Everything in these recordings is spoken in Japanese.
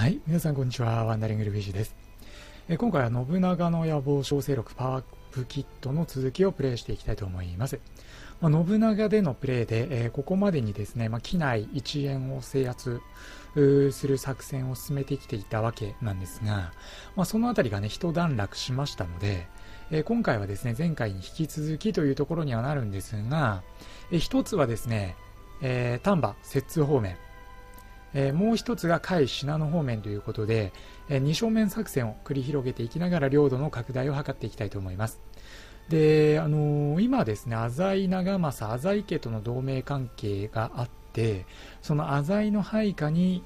はい、皆さんこんにちは。ワンダリングルフィッシュです。え今回は信長の野望小生録パワーアップキットの続きをプレイしていきたいと思います。まあ、信長でのプレイで、えーここまでにですね、まあ、機内一円を制圧する作戦を進めてきていたわけなんですが、まあ、そのあたりがね、一段落しましたので、えー今回はですね、前回に引き続きというところにはなるんですが、えー一つはですね、え丹波、摂津方面、えーもう一つが甲斐信濃方面ということで、えー二正面作戦を繰り広げていきながら領土の拡大を図っていきたいと思います。で、あのー今ですね、浅井長政、浅井家との同盟関係があって、その浅井の配下に、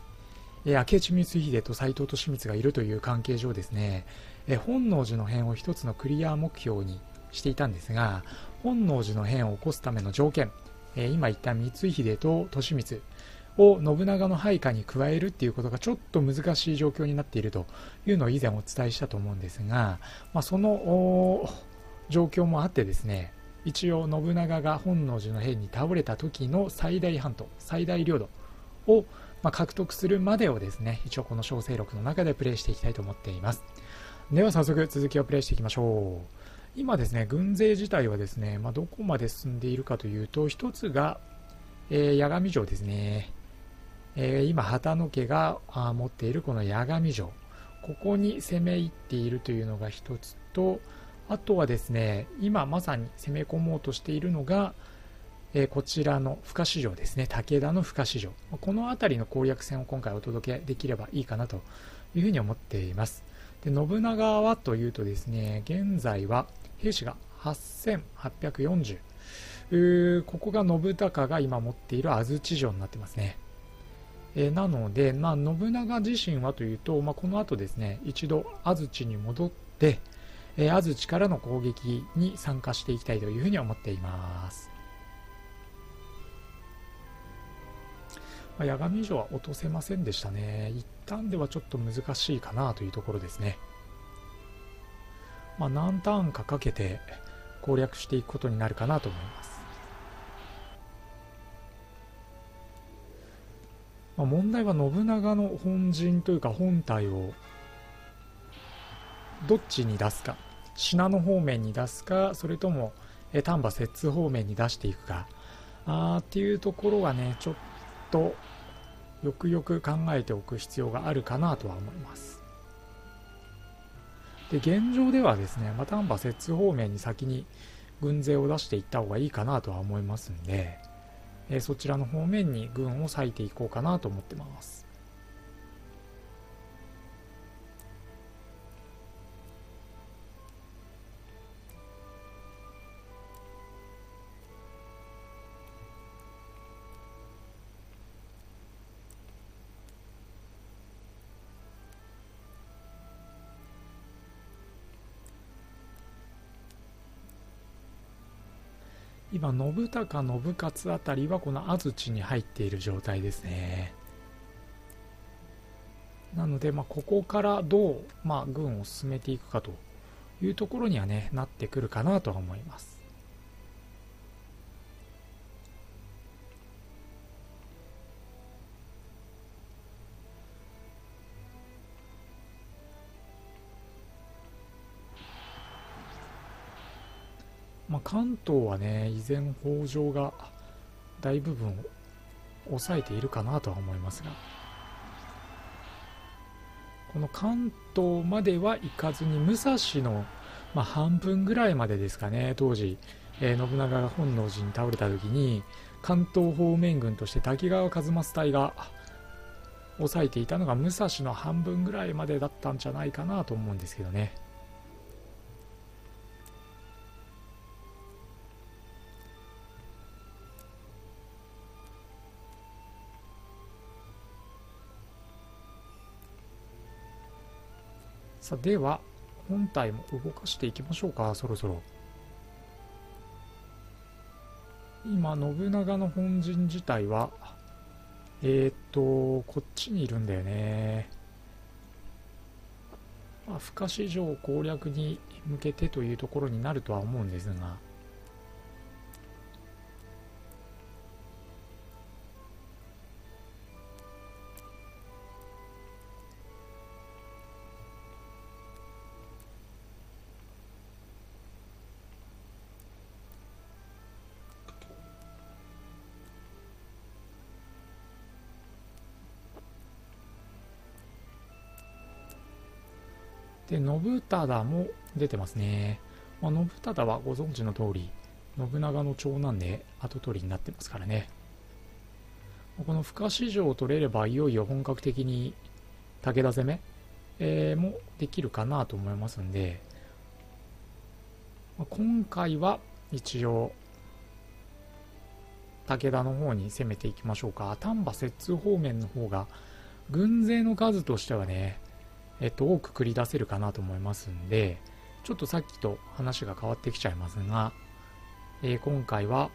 えー明智光秀と斎藤利光がいるという関係上ですね、えー本能寺の変を一つのクリア目標にしていたんですが、本能寺の変を起こすための条件、えー今言った光秀と利光を信長の配下に加えるっていうことがちょっと難しい状況になっているというのを以前お伝えしたと思うんですが、まあ、その状況もあってですね一応信長が本能寺の変に倒れた時の最大半島最大領土を、ま、獲得するまでをですね一応この小生録の中でプレイしていきたいと思っています。では早速続きをプレイしていきましょう。今ですね軍勢自体はですね、まあ、どこまで進んでいるかというと一つが、えー八神城ですね。えー今、旗野家が持っているこの八神城、ここに攻め入っているというのが一つと、あとはですね、今まさに攻め込もうとしているのが、えーこちらの深市城ですね、武田の深市城。この辺りの攻略戦を今回お届けできればいいかなというふうに思っています。で信長はというとですね、現在は兵士が8840。ここが信孝が今持っている安土城になってますね。えーなので、まあ、信長自身はというと、まあ、この後ですね、一度安土に戻って、えー安土からの攻撃に参加していきたいというふうに思っています。まあ、八神城は落とせませんでしたね。一旦ではちょっと難しいかなというところですね。まあ、何ターンかかけて攻略していくことになるかなと思います。まあ、問題は信長の本陣というか本体をどっちに出すか。信濃方面に出すかそれとも丹波摂津方面に出していくか。あーっていうところはねちょっとよくよく考えておく必要があるかなとは思います。で現状ではですね、まあ、丹波摂津方面に先に軍勢を出していった方がいいかなとは思いますんで。えそちらの方面に群を割いていこうかなと思ってます。今信孝信勝あたりはこの安土に入っている状態ですね。なので、まあ、ここからどう、まあ、軍を進めていくかというところにはねなってくるかなとは思います。関東はね依然北条が大部分を抑えているかなとは思いますがこの関東までは行かずに武蔵の、まあ、半分ぐらいまでですかね当時、えー信長が本能寺に倒れた時に関東方面軍として滝川一益隊が抑えていたのが武蔵の半分ぐらいまでだったんじゃないかなと思うんですけどね。さあでは本体も動かしていきましょうか。そろそろ。今信長の本陣自体はえー、っとこっちにいるんだよね。まあ深市城攻略に向けてというところになるとは思うんですが。信忠も出てますね。まあ、信忠はご存知の通り、信長の長男で跡取りになってますからね。この深市場を取れれば、いよいよ本格的に武田攻め、えー、もできるかなと思いますんで、まあ、今回は一応、武田の方に攻めていきましょうか。丹波摂津方面の方が、軍勢の数としてはね、えっと、多く繰り出せるかなと思いますんで、ちょっとさっきと話が変わってきちゃいますが、えー、今回は、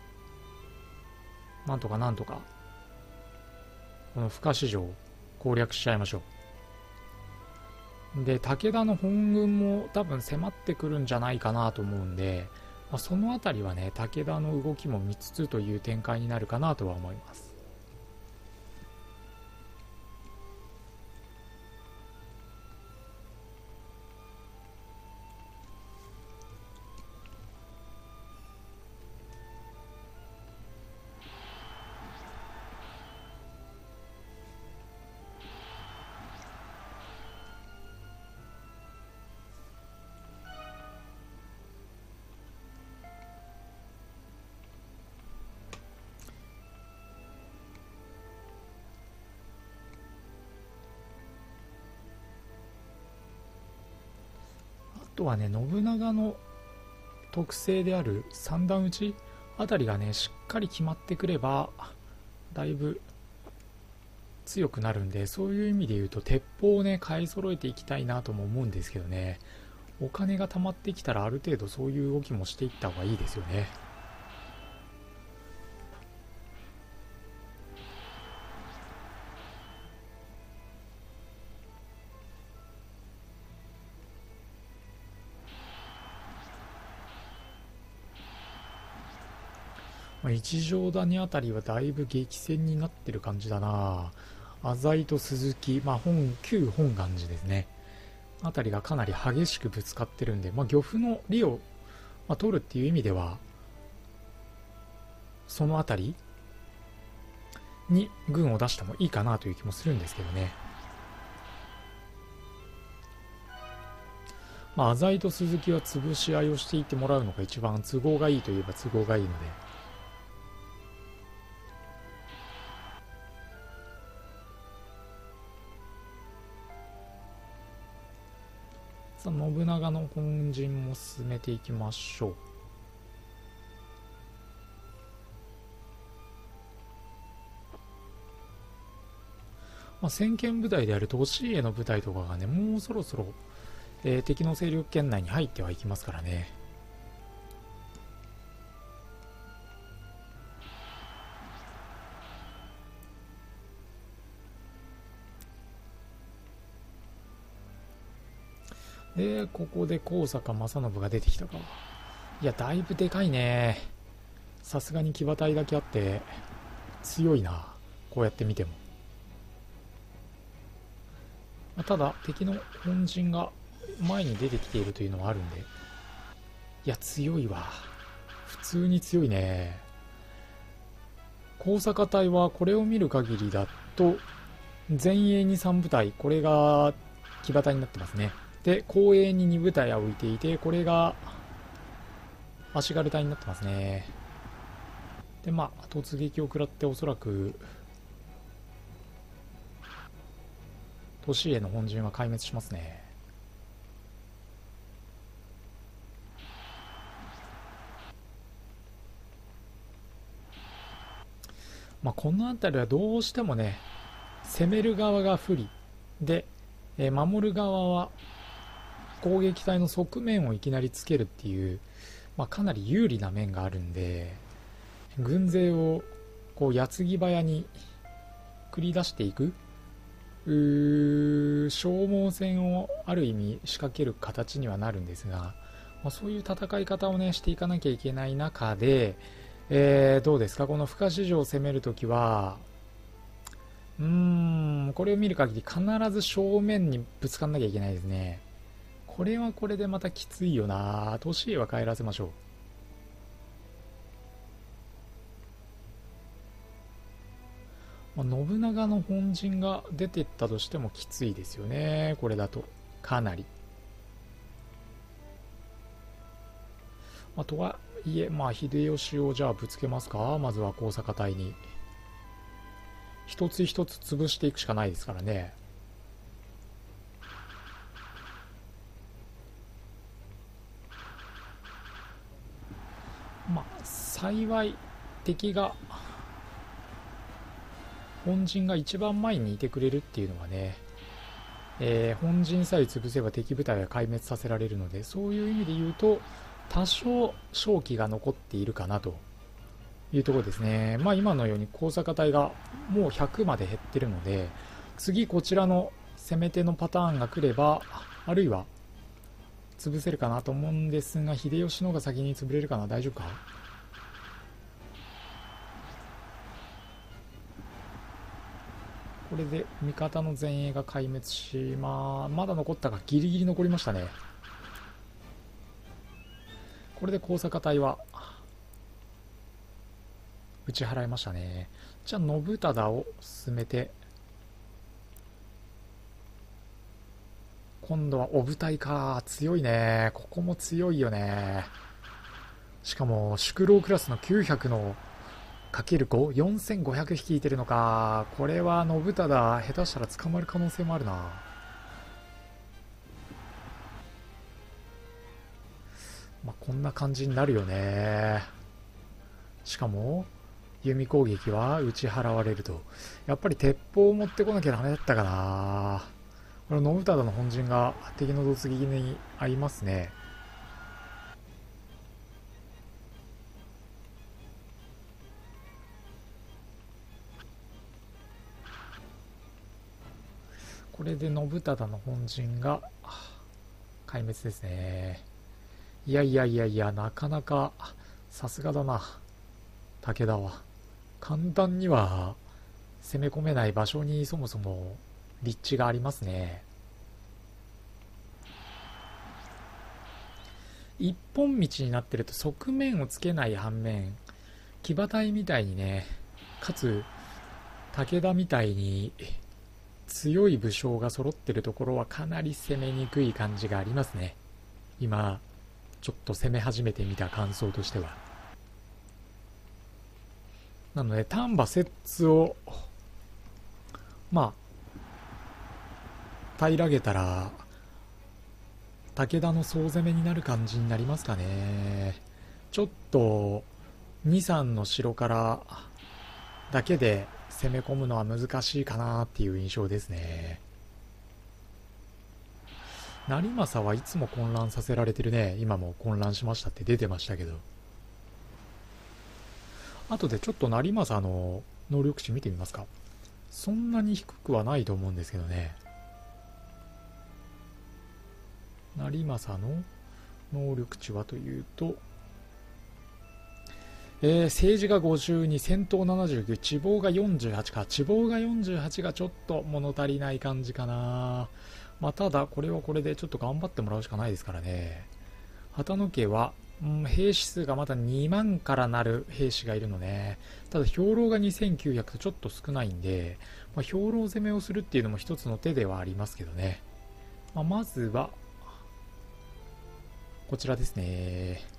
なんとかなんとか、この深市場を攻略しちゃいましょう。で、武田の本軍も多分迫ってくるんじゃないかなと思うんで、まあ、その辺りはね、武田の動きも見つつという展開になるかなとは思います。とはね信長の特性である三段打ちあたりがねしっかり決まってくればだいぶ強くなるんでそういう意味で言うと鉄砲をね買い揃えていきたいなとも思うんですけどね。お金が貯まってきたらある程度そういう動きもしていった方がいいですよね。まあ、一条谷あたりはだいぶ激戦になってる感じだな浅井と鈴木、まあ本、旧本願寺ですね。あたりがかなり激しくぶつかってるんで、まあ、漁夫の利を、まあ、取るっていう意味では、そのあたりに軍を出してもいいかなという気もするんですけどね。まあ、浅井と鈴木は潰し合いをしていってもらうのが一番都合がいいといえば都合がいいので、さあ信長の本陣も進めていきましょうまあ、先見部隊である年家の部隊とかがね、もうそろそろ、えー、敵の勢力圏内に入ってはいきますからね。で、ここで高坂正信が出てきたか。いや、だいぶでかいね。さすがに騎馬隊だけあって、強いな。こうやって見ても。まただ、敵の本陣が前に出てきているというのはあるんで。いや、強いわ。普通に強いね。高坂隊はこれを見る限りだと、前衛に3部隊、これが騎馬隊になってますね。で、後衛に2部隊は置いていて、これが足軽隊になってますね。で、まあ、突撃を食らっておそらく、都市への本陣は壊滅しますね。まあ、この辺りはどうしてもね、攻める側が不利で、えー、守る側は攻撃隊の側面をいきなりつけるっていう、まあ、かなり有利な面があるんで軍勢をこう矢継ぎ早に繰り出していく。消耗戦をある意味仕掛ける形にはなるんですが、まあ、そういう戦い方をねしていかなきゃいけない中で、えー、どうですか？この付加市場を攻めるときはうーんこれを見る限り必ず正面にぶつかんなきゃいけないですね。これはこれでまたきついよな。年は帰らせましょう。信長の本陣が出てったとしてもきついですよね。これだと。かなり、まあ、とはいえまあ秀吉をじゃあぶつけますか？まずは大坂隊に。一つ一つ潰していくしかないですからね。幸い敵が本陣が一番前にいてくれるっていうのはね、えー、本陣さえ潰せば敵部隊は壊滅させられるのでそういう意味で言うと多少勝機が残っているかなというところですね。まあ今のように高坂隊がもう100まで減ってるので次こちらの攻め手のパターンが来ればあるいは潰せるかなと思うんですが秀吉の方が先に潰れるかな大丈夫か？これで味方の前衛が壊滅しままだ残ったがギリギリ残りましたね。これで高坂隊は打ち払いましたね。じゃあ信忠を進めて今度はお舞台か。強いね。ここも強いよね。しかも宿老クラスの900の 5?4500 引いてるのか。これは信忠、下手したら捕まる可能性もあるな。まあ、こんな感じになるよね。しかも、弓攻撃は打ち払われると。やっぱり鉄砲を持ってこなきゃダメだったかな。これ、信忠の本陣が敵の突撃に合いますね。これで信忠の本陣が壊滅ですね。いやいやいやいやなかなかさすがだな。武田は。簡単には攻め込めない場所にそもそも立地がありますね。一本道になってると側面をつけない反面騎馬隊みたいにねかつ武田みたいに強い武将が揃ってるところはかなり攻めにくい感じがありますね。今ちょっと攻め始めてみた感想としては。なので丹波摂津をまあ平らげたら武田の総攻めになる感じになりますかね。ちょっと23の城からだけで攻め込むのは難しいかなっていう印象ですね。成政はいつも混乱させられてるね。今も混乱しましたって出てましたけど。後でちょっと成政の能力値見てみますか。そんなに低くはないと思うんですけどね。成政の能力値はというと、えー、政治が52、戦闘79、地望が48か。地望が48がちょっと物足りない感じかな。まあ、ただ、これはこれでちょっと頑張ってもらうしかないですからね。旗野家は、うん、兵士数がまだ2万からなる兵士がいるのね。ただ、兵糧が2900とちょっと少ないんで、まあ、兵糧攻めをするっていうのも一つの手ではありますけどね。まあ、まずは、こちらですね。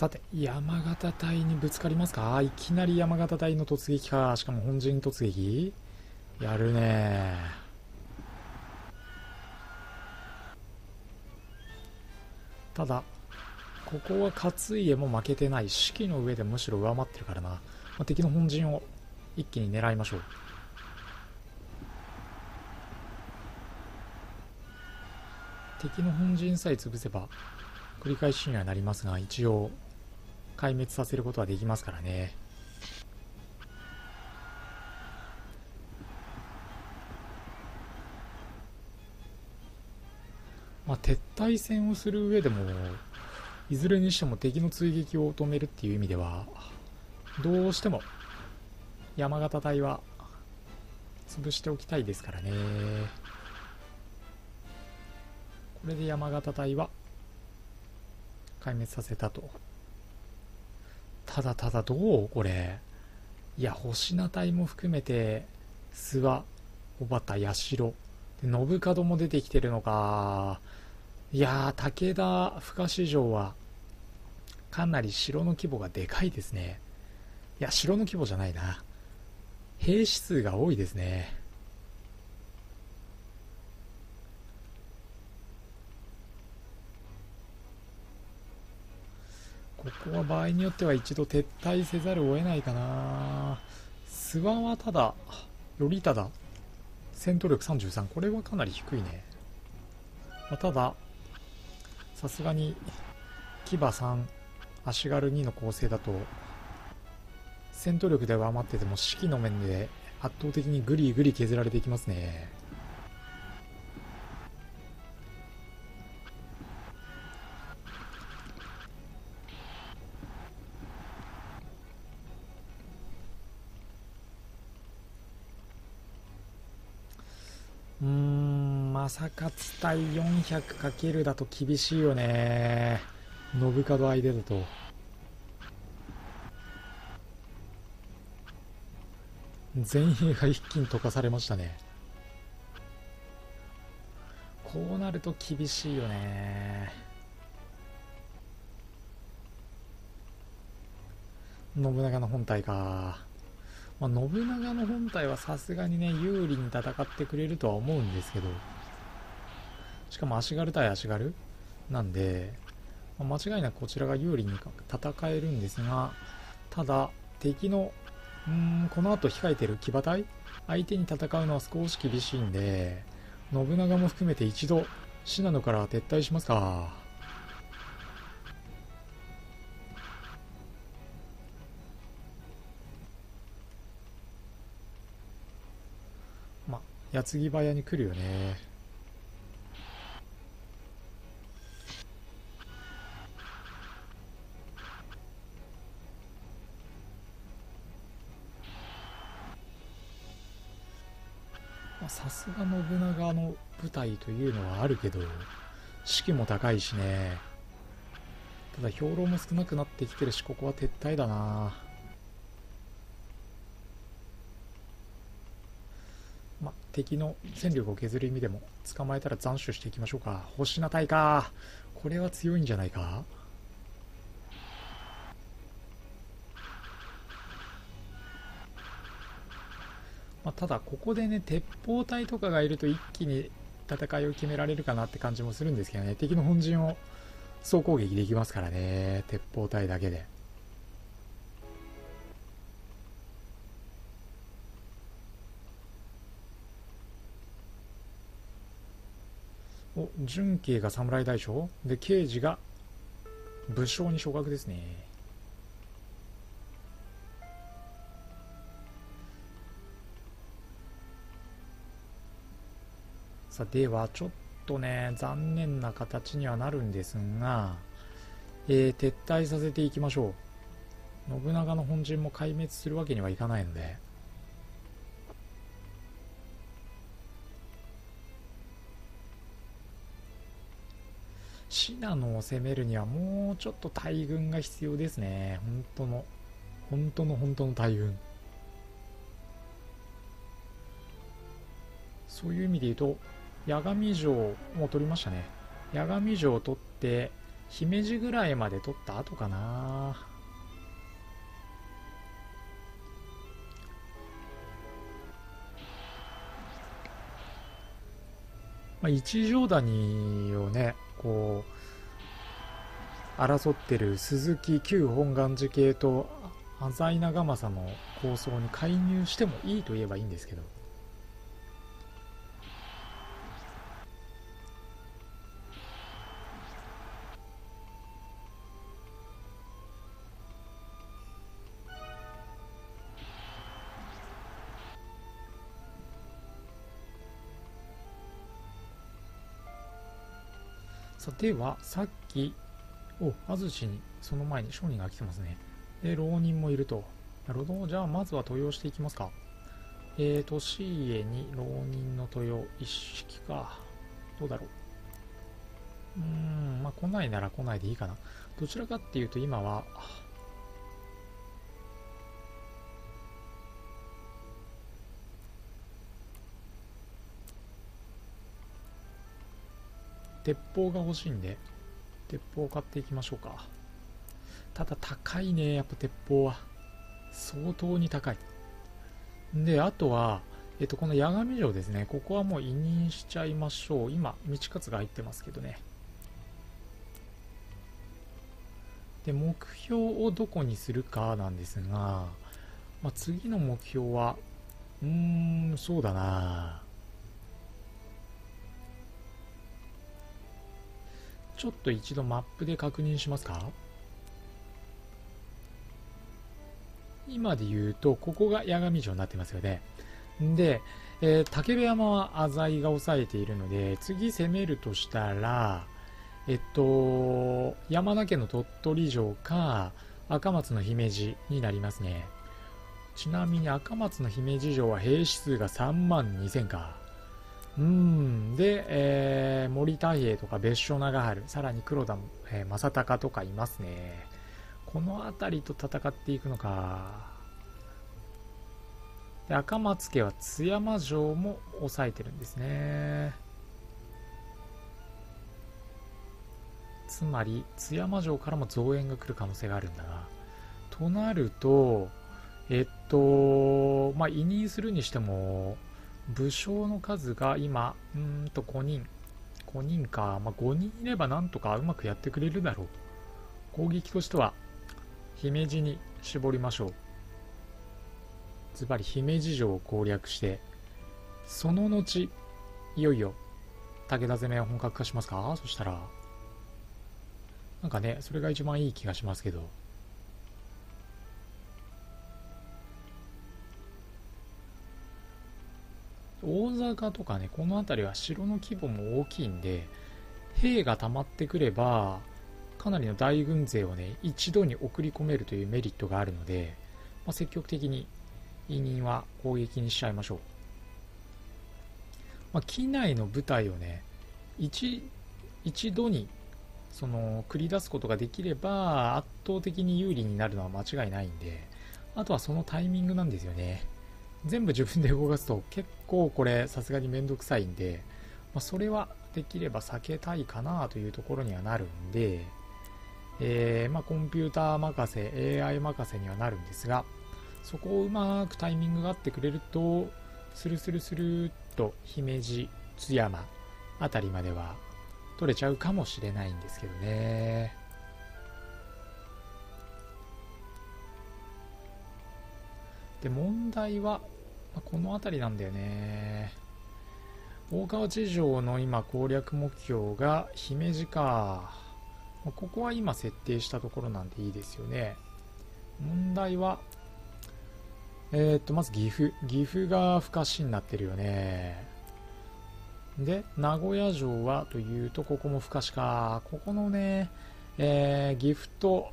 さて、山形隊にぶつかりますか？いきなり山形隊の突撃か。しかも本陣突撃？やるねただ、ここは勝家も負けてない。士気の上でむしろ上回ってるからな。まあ、敵の本陣を一気に狙いましょう。敵の本陣さえ潰せば繰り返しにはなりますが一応壊滅させることはできますからね。まあ、撤退戦をする上でもいずれにしても敵の追撃を止めるっていう意味ではどうしても山形隊は潰しておきたいですからね。これで山形隊は壊滅させたと。ただただどう？これ。いや星名隊も含めて諏訪小畑八代。信門も出てきてるのか。いやー武田深市場はかなり城の規模がでかいですね。いや城の規模じゃないな。兵士数が多いですね。ここは場合によっては一度撤退せざるを得ないかな。諏訪はただ頼忠。戦闘力33これはかなり低いね、まあ、たださすがに騎馬3足軽2の構成だと戦闘力では余ってても士気の面で圧倒的にグリグリ削られていきますね。正勝対400かけるだと厳しいよね。信門相手だと。全兵が一気に溶かされましたね。こうなると厳しいよね。信長の本体か。まあ、信長の本体はさすがにね、有利に戦ってくれるとは思うんですけど、しかも足軽対足軽なんで、まあ、間違いなくこちらが有利に戦えるんですが、ただ、敵の、ん、この後控えてる騎馬隊相手に戦うのは少し厳しいんで、信長も含めて一度、信濃から撤退しますか。まあ矢継ぎ早に来るよねが信長の舞台というのはあるけど士気も高いしね。ただ兵糧も少なくなってきてるしここは撤退だな。ま、敵の戦力を削る意味でも捕まえたら斬首していきましょうか。星名隊かこれは強いんじゃないか？まあ、ただここでね鉄砲隊とかがいると一気に戦いを決められるかなって感じもするんですけどね。敵の本陣を総攻撃できますからね。鉄砲隊だけで。お純慶が侍大将？で刑事が武将に昇格ですね。さあではちょっとね残念な形にはなるんですが、えー、撤退させていきましょう。信長の本陣も壊滅するわけにはいかないので。信濃を攻めるにはもうちょっと大軍が必要ですね。本当の本当の本当の大軍。そういう意味で言うと八神城も取りましたね。八神城を取って姫路ぐらいまで取った後かな。まあ、一条谷をねこう争ってる鈴木旧本願寺系と浅井長政の構想に介入してもいいと言えばいいんですけど。さては、さっき、お、安土に、その前に商人が来てますね。で、浪人もいると。なるほど。じゃあ、まずは豊用していきますか。えー、年家に浪人の豊用、一式か。どうだろう。うーん、まあ、来ないなら来ないでいいかな。どちらかっていうと、今は、鉄砲が欲しいんで、鉄砲を買っていきましょうか。ただ高いね、やっぱ鉄砲は。相当に高い。で、あとは、えっと、この八神城ですね。ここはもう委任しちゃいましょう。今、道勝が入ってますけどね。で、目標をどこにするかなんですが、まあ、次の目標は、うーん、そうだなちょっと一度マップで確認しますか？今で言うと、ここが八神城になってますよね。で、えー、竹部山は浅井が抑えているので、次攻めるとしたら、えっと、山田家の鳥取城か、赤松の姫路になりますね。ちなみに赤松の姫路城は兵士数が3万2000か。うん。で、えー、森太平とか別所長春、さらに黒田、えー、正隆とかいますね。この辺りと戦っていくのか。で、赤松家は津山城も抑えてるんですね。つまり、津山城からも増援が来る可能性があるんだな。となると、えっと、まあ、委任するにしても、武将の数が今、うんと5人。5人か。まあ、5人いればなんとかうまくやってくれるだろう。攻撃としては、姫路に絞りましょう。ズバリ姫路城を攻略して、その後、いよいよ、武田攻めを本格化しますか？そしたら。なんかね、それが一番いい気がしますけど。大阪とかね、この辺りは城の規模も大きいんで、兵が溜まってくれば、かなりの大軍勢をね、一度に送り込めるというメリットがあるので、まあ、積極的に委任は攻撃にしちゃいましょう。まあ、機内の部隊をね、一一度にその繰り出すことができれば圧倒的に有利になるのは間違いないんで、あとはそのタイミングなんですよね。全部自分で動かすと結構これさすがにめんどくさいんで、まあ、それはできれば避けたいかなというところにはなるんで、えー、まあ、コンピューター任せ、AI 任せにはなるんですが、そこをうまくタイミングがあってくれると、スルスルスルっと姫路、津山あたりまでは取れちゃうかもしれないんですけどね。で、問題は、この辺りなんだよね。大川地上の今攻略目標が姫路か。ここは今設定したところなんでいいですよね。問題は、えー、っと、まず岐阜。岐阜が不可視になってるよね。で、名古屋城はというと、ここも不可視か。ここのね、えー、岐阜と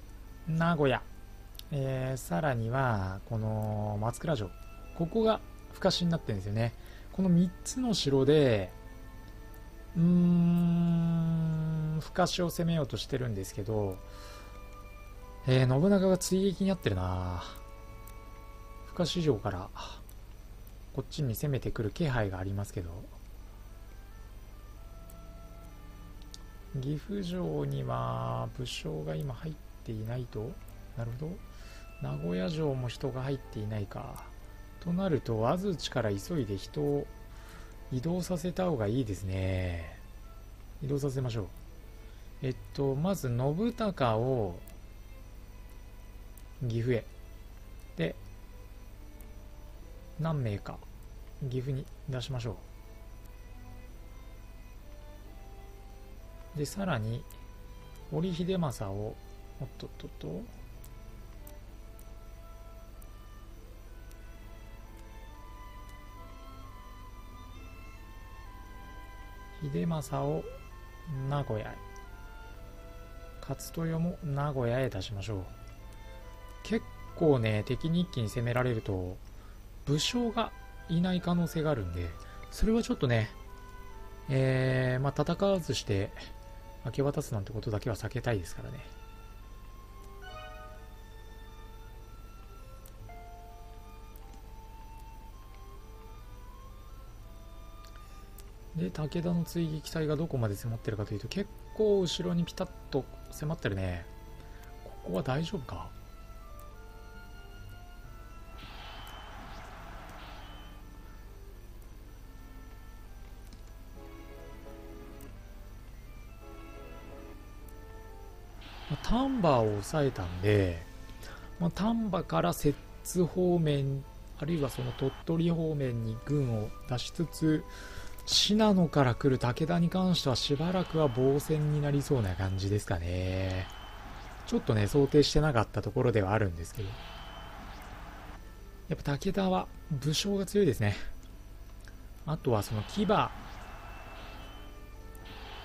名古屋。えー、さらには、この松倉城。ここが不可視になってるんですよね。この3つの城で、うーん、不可視を攻めようとしてるんですけど、えー、信長が追撃にあってるな不可視城からこっちに攻めてくる気配がありますけど、岐阜城には武将が今入っていないとなるほど。名古屋城も人が入っていないか。となると、安土から急いで人を移動させた方がいいですね。移動させましょう。えっと、まず、信孝を岐阜へ。で、何名か岐阜に出しましょう。で、さらに、織秀政を、おっとっとっと、秀政を名古屋へ。勝豊も名古屋へ出しましょう結構ね敵に一気に攻められると武将がいない可能性があるんでそれはちょっとねえー、まあ戦わずして明け渡すなんてことだけは避けたいですからねで武田の追撃隊がどこまで迫ってるかというと結構後ろにピタッと迫ってるね。ここは大丈夫か？丹波を抑えたんで、まあ、丹波から摂津方面あるいはその鳥取方面に軍を出しつつ信濃から来る武田に関してはしばらくは防戦になりそうな感じですかね。ちょっとね想定してなかったところではあるんですけど。やっぱ武田は武将が強いですね。あとはその騎馬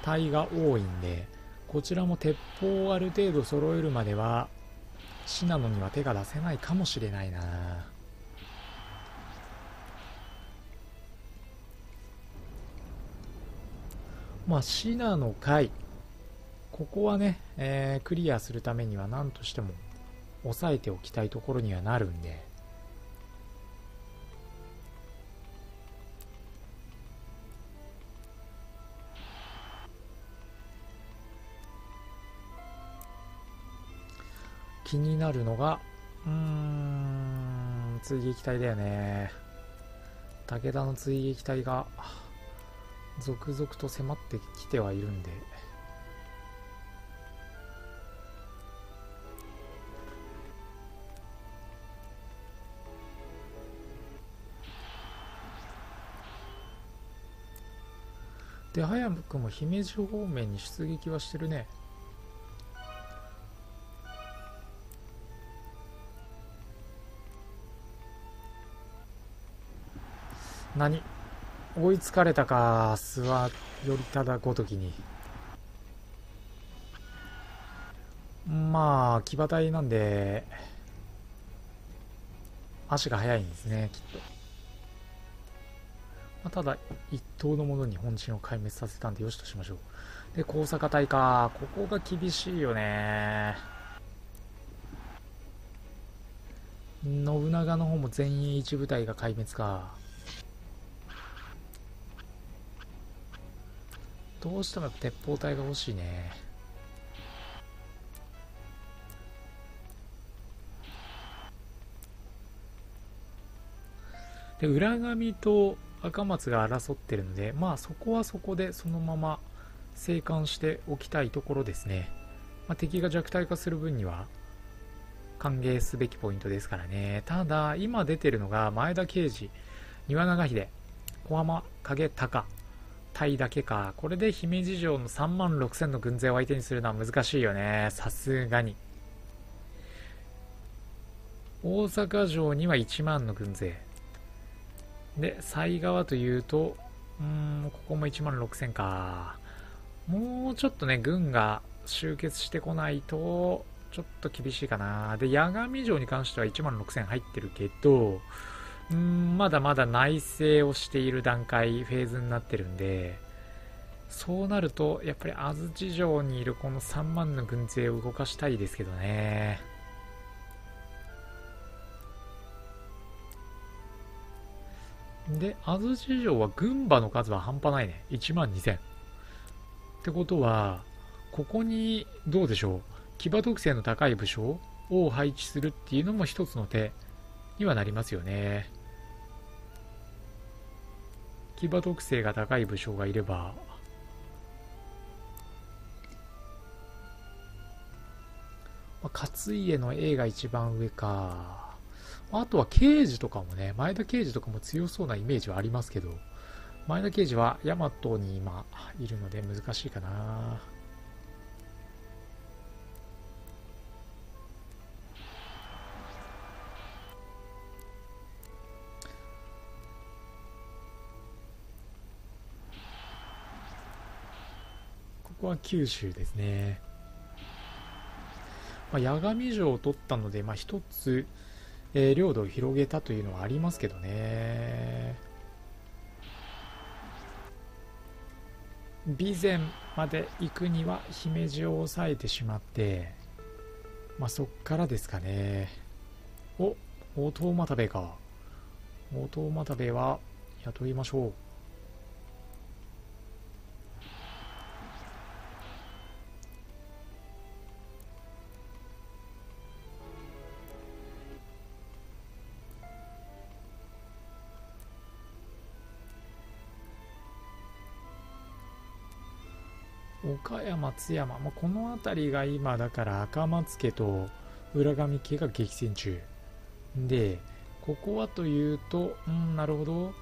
隊が多いんでこちらも鉄砲をある程度揃えるまでは信濃には手が出せないかもしれないな。まあ、シナの回、ここはね、えー、クリアするためには何としても押さえておきたいところにはなるんで、気になるのが、うーん、追撃隊だよね。武田の追撃隊が、続々と迫ってきてはいるんで。で早くも姫路方面に出撃はしてるね。何？追いつかれたか、諏訪よりただごときに。まあ、騎馬隊なんで、足が速いんですね、きっと。まあ、ただ、一頭の者に本陣を壊滅させたんでよしとしましょう。で、高坂隊か。ここが厳しいよね。信長の方も前衛一部隊が壊滅か。どうしても鉄砲隊が欲しいね。で裏上と赤松が争ってるのでまあそこはそこでそのまま生還しておきたいところですね、まあ、敵が弱体化する分には歓迎すべきポイントですからね。ただ今出てるのが前田慶次庭長秀小浜影隆。体だけか。これで姫路城の3万6000の軍勢を相手にするのは難しいよね。さすがに。大阪城には1万の軍勢。で、西側というと、うん、ここも1万6000か。もうちょっとね、軍が集結してこないと、ちょっと厳しいかな。で、八神城に関しては1万6000入ってるけど、んまだまだ内政をしている段階、フェーズになってるんで、そうなると、やっぱり安土城にいるこの3万の軍勢を動かしたいですけどね。で、安土城は軍馬の数は半端ないね。1万2000。ってことは、ここに、どうでしょう。騎馬特性の高い武将を配置するっていうのも一つの手にはなりますよね。騎馬特性が高い武将がいれば、ま、勝家の A が一番上か。あとは刑事とかもね、前田刑事とかも強そうなイメージはありますけど、前田刑事はヤマトに今いるので難しいかな。ここは九州ですね。まあ、八神城を取ったので、まあ、一つ、えー、領土を広げたというのはありますけどね。備前まで行くには姫路を抑えてしまって、まあ、そっからですかね。お、大東又部か。大東又部は雇いましょう。岡山、津山、まあ、この辺りが今だから赤松家と浦上家が激戦中。でここはというとうんなるほど。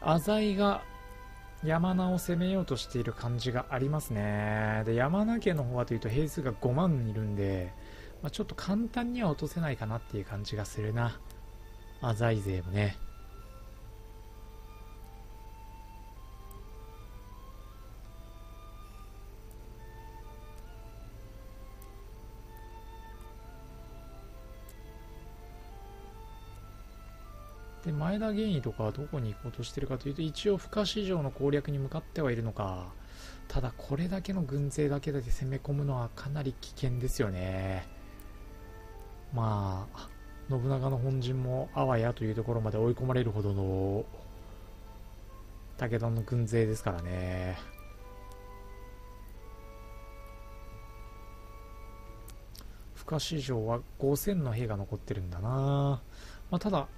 浅井が山名を攻めようとしている感じがありますね。で山名家の方はというと兵数が5万いるんで、まあ、ちょっと簡単には落とせないかなっていう感じがするな。浅井勢もね。前田玄意とかはどこに行こうとしてるかというと一応深市場の攻略に向かってはいるのか。ただこれだけの軍勢だけで攻め込むのはかなり危険ですよね。まあ信長の本陣もあわやというところまで追い込まれるほどの武田の軍勢ですからね。深市場は5000の兵が残ってるんだな、まあ、ただ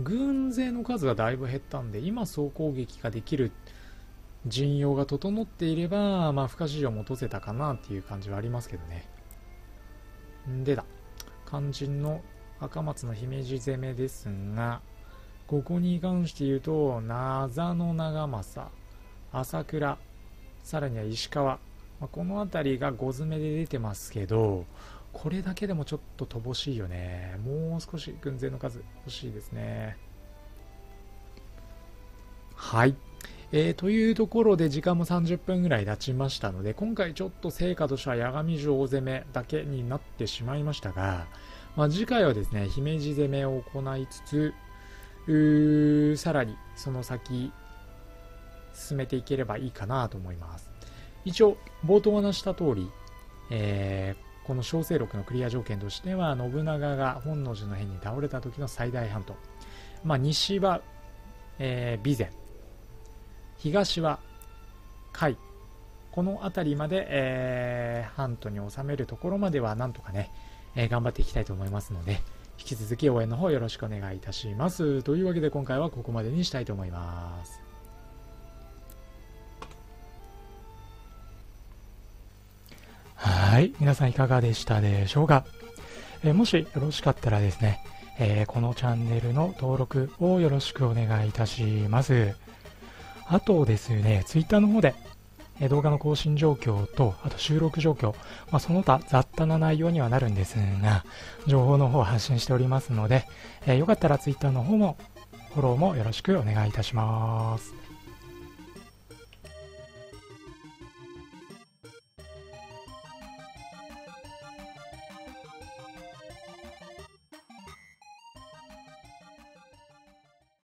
軍勢の数がだいぶ減ったんで、今総攻撃ができる陣容が整っていれば、まあ、付加市場も落とせたかなっていう感じはありますけどね。んでだ。肝心の赤松の姫路攻めですが、ここに関して言うと、名の長政、朝倉、さらには石川、まあ、この辺りが5詰めで出てますけど、これだけでもちょっと乏しいよね。もう少し軍勢の数欲しいですね。はい。えー、というところで時間も30分ぐらい経ちましたので、今回ちょっと成果としては八神城攻めだけになってしまいましたが、まあ、次回はですね、姫路攻めを行いつつ、さらにその先進めていければいいかなと思います。一応、冒頭話した通り、えーこの小生録のクリア条件としては信長が本能寺の変に倒れた時の最大半島、まあ、西は、えー、備前。東は甲斐。この辺りまで、えー、半島に収めるところまではなんとかね、えー、頑張っていきたいと思いますので引き続き応援の方よろしくお願いいたします。というわけで今回はここまでにしたいと思います。はい。皆さんいかがでしたでしょうか、えー、もしよろしかったらですね、えー、このチャンネルの登録をよろしくお願いいたします。あとですね、Twitter の方で、え動画の更新状況と、あと収録状況、まあ、その他雑多な内容にはなるんですが、情報の方を発信しておりますので、えー、よかったら Twitter の方もフォローもよろしくお願いいたします。